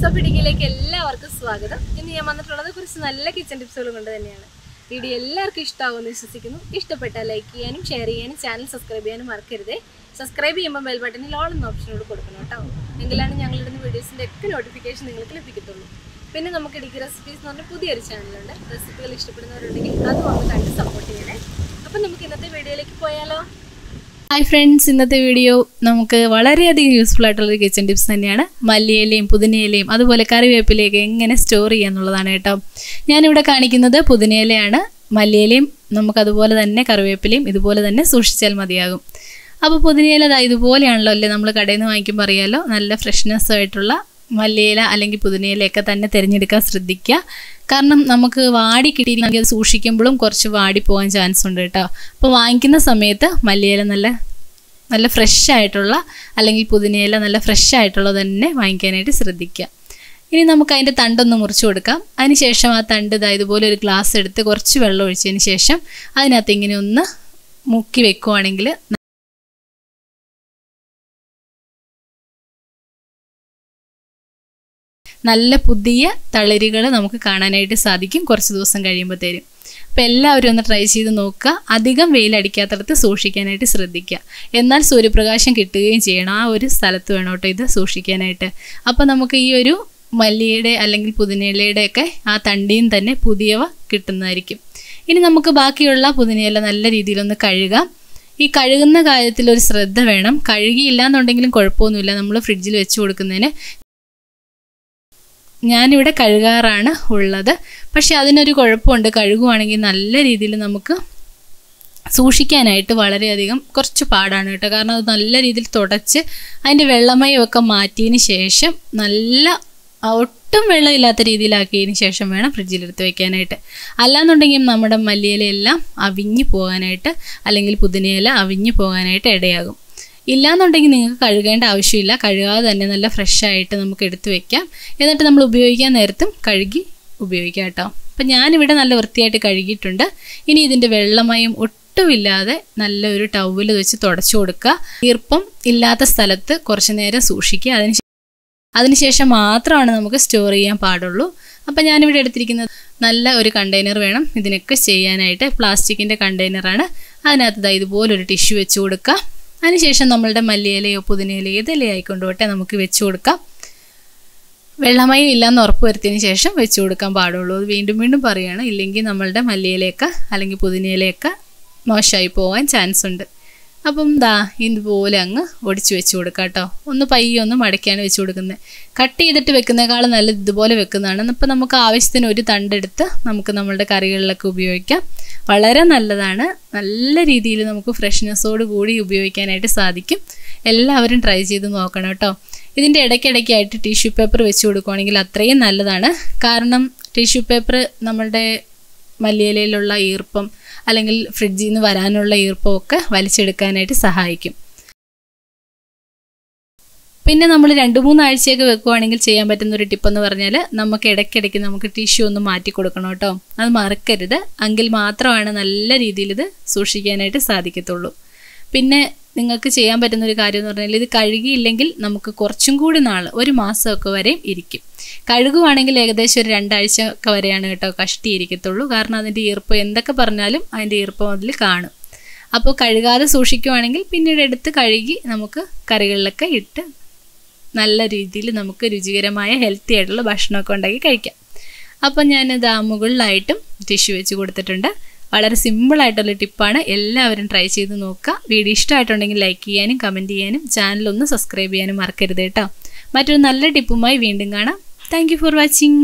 So എല്ലാവർക്കും സ്വാഗതം. ഇന്ന് ഞാൻ വന്നിട്ടുള്ളത് കുറച്ച് നല്ല കിച്ചൺ ടിപ്സുകൾ കൊണ്ട് തന്നെയാണ്. വീഡിയോ എല്ലാവർക്കും ഇഷ്ടമാകുമെന്ന് വിശ്വസിക്കുന്നു. ഇഷ്ടപ്പെട്ടാൽ ലൈക്ക് ചെയ്യാനും ഷെയർ ചെയ്യാനും ചാനൽ സബ്സ്ക്രൈബ് ചെയ്യാനും മറക്കരുത്. സബ്സ്ക്രൈബ് ചെയ്യുമ്പോൾ ബെൽ ബട്ടണിൽ ഓൾ എന്ന ഓപ്ഷനോട് കൊടുക്കണം കേട്ടോ. എങ്കിലാണ് ഞങ്ങളിടുന്ന വീഡിയോസിന്റെ ഒക്കെ നോട്ടിഫിക്കേഷൻ നിങ്ങൾക്ക് ലഭിക്കത്തുള്ളൂ. പിന്നെ നമുക്ക് ഇടുക്കി റെസിപ്പീസ് എന്ന് പറഞ്ഞ പുതിയൊരു ചാനലുണ്ട് റെസിപ്പികൾ ഇഷ്ടപ്പെടുന്നവരുണ്ടെങ്കിൽ അതും ഒന്ന് കണ്ട് സപ്പോർട്ട് ചെയ്യണേ. അപ്പം നമുക്ക് ഇന്നത്തെ വീഡിയോയിലേക്ക് പോയാലോ? ഹായ് ഫ്രണ്ട്സ് ഇന്നത്തെ വീഡിയോ നമുക്ക് വളരെയധികം യൂസ്ഫുൾ ആയിട്ടുള്ളൊരു കിച്ചൺ ടിപ്സ് തന്നെയാണ്. മല്ലിയിലയും പുതിനയിലയും അതുപോലെ കറിവേപ്പിലയൊക്കെ എങ്ങനെ സ്റ്റോർ ചെയ്യുക എന്നുള്ളതാണ് കേട്ടോ. ഞാനിവിടെ കാണിക്കുന്നത് പുതിനയിലയാണ്. മല്ലിയിലയും നമുക്കതുപോലെ തന്നെ കറിവേപ്പിലയും ഇതുപോലെ തന്നെ സൂക്ഷിച്ചാൽ മതിയാകും. അപ്പോൾ പുതിനയില ദാ ഇതുപോലെയാണല്ലോ അല്ലേ നമ്മൾ കടയിൽ നിന്ന് വാങ്ങിക്കുമ്പോൾ അറിയാമല്ലോ നല്ല ഫ്രഷ്നെസ് ആയിട്ടുള്ള മല്ലിയില അല്ലെങ്കിൽ പുതിനയിലയൊക്കെ തന്നെ തിരഞ്ഞെടുക്കാൻ ശ്രദ്ധിക്കുക. കാരണം നമുക്ക് വാടി കിട്ടിയിരിക്കുന്നത് സൂക്ഷിക്കുമ്പോഴും കുറച്ച് വാടി പോകാൻ ചാൻസ് ഉണ്ട് കേട്ടോ. അപ്പോൾ വാങ്ങിക്കുന്ന സമയത്ത് മല്ലിയില നല്ല നല്ല ഫ്രഷ് ആയിട്ടുള്ള അല്ലെങ്കിൽ പുതിനയില നല്ല ഫ്രഷ് ആയിട്ടുള്ളത് തന്നെ വാങ്ങിക്കാനായിട്ട് ശ്രദ്ധിക്കുക. ഇനി നമുക്ക് അതിന്റെ തണ്ടൊന്ന് മുറിച്ച് കൊടുക്കാം. അതിനുശേഷം ആ തണ്ട് ഇതാ ഇതുപോലെ ഒരു ഗ്ലാസ് എടുത്ത് കുറച്ച് വെള്ളം ഒഴിച്ചതിന് ശേഷം അതിനകത്ത് ഇങ്ങനെ ഒന്ന് മുക്കി വെക്കുവാണെങ്കിൽ നല്ല പുതിയ തളരുകൾ നമുക്ക് കാണാനായിട്ട് സാധിക്കും കുറച്ച് ദിവസം കഴിയുമ്പോഴത്തേരും അപ്പോൾ എല്ലാവരും ഒന്ന് ട്രൈ ചെയ്ത് നോക്കുക. അധികം വെയിലടിക്കാത്തടത്ത് സൂക്ഷിക്കാനായിട്ട് ശ്രദ്ധിക്കുക. എന്നാൽ സൂര്യപ്രകാശം കിട്ടുകയും ചെയ്യണം. ആ ഒരു സ്ഥലത്ത് വേണം കേട്ടോ ഇത് സൂക്ഷിക്കാനായിട്ട്. അപ്പോൾ നമുക്ക് ഈ ഒരു മല്ലിയുടെ അല്ലെങ്കിൽ പുതിനയിലയുടെ ഒക്കെ ആ തണ്ടിയും തന്നെ പുതിയവ കിട്ടുന്നതായിരിക്കും. ഇനി നമുക്ക് ബാക്കിയുള്ള പുതിനയില നല്ല രീതിയിലൊന്ന് കഴുകാം. ഈ കഴുകുന്ന കാര്യത്തിൽ ഒരു ശ്രദ്ധ വേണം. കഴുകിയില്ല എന്നുണ്ടെങ്കിലും കുഴപ്പമൊന്നുമില്ല നമ്മൾ ഫ്രിഡ്ജിൽ വെച്ച് കൊടുക്കുന്നതിന് ഞാനിവിടെ കഴുകാറാണ് ഉള്ളത്. പക്ഷെ അതിനൊരു കുഴപ്പമുണ്ട്. കഴുകുവാണെങ്കിൽ നല്ല രീതിയിൽ നമുക്ക് സൂക്ഷിക്കാനായിട്ട് വളരെയധികം കുറച്ച് പാടാണ് കേട്ടോ. കാരണം അത് നല്ല രീതിയിൽ തുടച്ച് അതിന്റെ വെള്ളമയമൊക്കെ മാറ്റിയതിന് ശേഷം നല്ല ഒട്ടും വെള്ളമില്ലാത്ത രീതിയിലാക്കിയതിന് ശേഷം വേണം ഫ്രിഡ്ജിലെടുത്ത് വെക്കാനായിട്ട്. അല്ലാന്നുണ്ടെങ്കിൽ നമ്മുടെ മല്ലിയിലയെല്ലാം അവിഞ്ഞു പോകാനായിട്ട് അല്ലെങ്കിൽ പുതിനയില അവിഞ്ഞു പോകാനായിട്ട് ഇടയാകും. ഇല്ലാന്നുണ്ടെങ്കിൽ നിങ്ങൾക്ക് കഴുകേണ്ട ആവശ്യമില്ല. കഴുകാതെ തന്നെ നല്ല ഫ്രഷ് ആയിട്ട് നമുക്ക് എടുത്തു വെക്കാം. എന്നിട്ട് നമ്മൾ ഉപയോഗിക്കാൻ നേരത്തും കഴുകി ഉപയോഗിക്കാം കേട്ടോ. അപ്പം ഞാനിവിടെ നല്ല വൃത്തിയായിട്ട് കഴുകിയിട്ടുണ്ട്. ഇനി ഇതിന്റെ വെള്ളമയം ഒട്ടുമില്ലാതെ നല്ലൊരു ടവൽ വെച്ച് തുടച്ചു കൊടുക്കുക. ഈർപ്പം ഇല്ലാത്ത സ്ഥലത്ത് കുറച്ച് നേരം സൂക്ഷിക്കുക. അതിന് അതിനുശേഷം മാത്രമാണ് നമുക്ക് സ്റ്റോർ ചെയ്യാൻ പാടുള്ളൂ. അപ്പം ഞാനിവിടെ എടുത്തിരിക്കുന്നത് നല്ല ഒരു കണ്ടെയ്നർ വേണം. ഇതിനൊക്കെ ചെയ്യാനായിട്ട് പ്ലാസ്റ്റിക്കിന്റെ കണ്ടെയ്നറാണ് അതിനകത്ത് ഇതുപോലൊരു ടിഷ്യൂ വെച്ച് കൊടുക്കുക. അതിനുശേഷം നമ്മളുടെ മല്ലിയിലയോ പുതിനയിലയോ ഏതെല്ലാം ആയിക്കൊണ്ട് പോട്ടെ നമുക്ക് വെച്ച് കൊടുക്കാം. വെള്ളമയം ഇല്ലയെന്ന് ഉറപ്പ് വരുത്തിയതിന് ശേഷം വെച്ച് കൊടുക്കാൻ പാടുള്ളൂ. അത് വീണ്ടും വീണ്ടും പറയുകയാണ് ഇല്ലെങ്കിൽ നമ്മളുടെ മല്ലിയിലയൊക്കെ അല്ലെങ്കിൽ പുതിനയിലയൊക്കെ മോശമായി പോകാൻ ചാൻസ് ഉണ്ട്. അപ്പം ദാ ഇതുപോലെ അങ്ങ് ഒടിച്ച് വെച്ച് കൊടുക്കാം കേട്ടോ. ഒന്ന് പയ്യൊന്ന് മടക്കിയാണ് വെച്ച് കൊടുക്കുന്നത്. കട്ട് ചെയ്തിട്ട് വെക്കുന്നേക്കാളും നല്ല ഇതുപോലെ വെക്കുന്നതാണ്. അപ്പം നമുക്ക് ആവശ്യത്തിന് ഒരു തണ്ടെടുത്ത് നമുക്ക് നമ്മളുടെ കറികളിലൊക്കെ ഉപയോഗിക്കാം. വളരെ നല്ലതാണ്. നല്ല രീതിയിൽ നമുക്ക് ഫ്രഷ്നെസ്സോട് കൂടി ഉപയോഗിക്കാനായിട്ട് സാധിക്കും. എല്ലാവരും ട്രൈ ചെയ്ത് നോക്കണം കേട്ടോ. ഇതിന്റെ ഇടയ്ക്കിടയ്ക്കായിട്ട് ടിഷ്യൂ പേപ്പർ വെച്ച് കൊടുക്കുകയാണെങ്കിൽ അത്രയും നല്ലതാണ്. കാരണം ടിഷ്യൂ പേപ്പർ നമ്മളുടെ മല്ലിയിലയിലുള്ള ഈർപ്പം അല്ലെങ്കിൽ ഫ്രിഡ്ജിൽ നിന്ന് വരാനുള്ള ഈർപ്പമൊക്കെ വലിച്ചെടുക്കാനായിട്ട് സഹായിക്കും. പിന്നെ നമ്മൾ രണ്ട് മൂന്നാഴ്ചയൊക്കെ വെക്കുവാണെങ്കിൽ ചെയ്യാൻ പറ്റുന്ന ഒരു ടിപ്പ് എന്ന് പറഞ്ഞാൽ നമുക്ക് ഇടയ്ക്കിടയ്ക്ക് നമുക്ക് ടിഷ്യൂ ഒന്ന് മാറ്റി കൊടുക്കണം കേട്ടോ. അത് മറക്കരുത്. എങ്കിൽ മാത്രമാണ് നല്ല രീതിയിൽ ഇത് സൂക്ഷിക്കാനായിട്ട് സാധിക്കത്തുള്ളൂ. പിന്നെ നിങ്ങൾക്ക് ചെയ്യാൻ പറ്റുന്ന ഒരു കാര്യം എന്ന് പറഞ്ഞാൽ ഇത് കഴുകിയില്ലെങ്കിൽ നമുക്ക് കുറച്ചും കൂടി നാൾ ഒരു മാസമൊക്കെ വരെയും ഇരിക്കും. കഴുകുവാണെങ്കിൽ ഏകദേശം ഒരു രണ്ടാഴ്ച ഒക്കെ വരെയാണ് കേട്ടോ കഷ്ടി ഇരിക്കത്തുള്ളൂ. കാരണം അതിന്റെ ഈർപ്പം എന്തൊക്കെ പറഞ്ഞാലും അതിന്റെ ഈർപ്പം അതിൽ കാണും. അപ്പോൾ കഴുകാതെ സൂക്ഷിക്കുവാണെങ്കിൽ പിന്നീട് എടുത്ത് കഴുകി നമുക്ക് കറികളിലൊക്കെ ഇട്ട് നല്ല രീതിയിൽ നമുക്ക് രുചികരമായ ഹെൽത്തി ആയിട്ടുള്ള ഭക്ഷണമൊക്കെ ഉണ്ടാക്കി കഴിക്കാം. അപ്പം ഞാനിത് ആ മുകളിലായിട്ടും ടിഷ്യൂ വെച്ച് കൊടുത്തിട്ടുണ്ട്. വളരെ സിമ്പിളായിട്ടുള്ള ടിപ്പാണ് എല്ലാവരും ട്രൈ ചെയ്ത് നോക്കുക. വീഡിയോ ഇഷ്ടമായിട്ടുണ്ടെങ്കിൽ ലൈക്ക് ചെയ്യാനും കമന്റ് ചെയ്യാനും ചാനലൊന്ന് സബ്സ്ക്രൈബ് ചെയ്യാനും മറക്കരുത് കേട്ടോ. മറ്റൊരു നല്ല ടിപ്പുമായി വീണ്ടും കാണാം. Thank for watching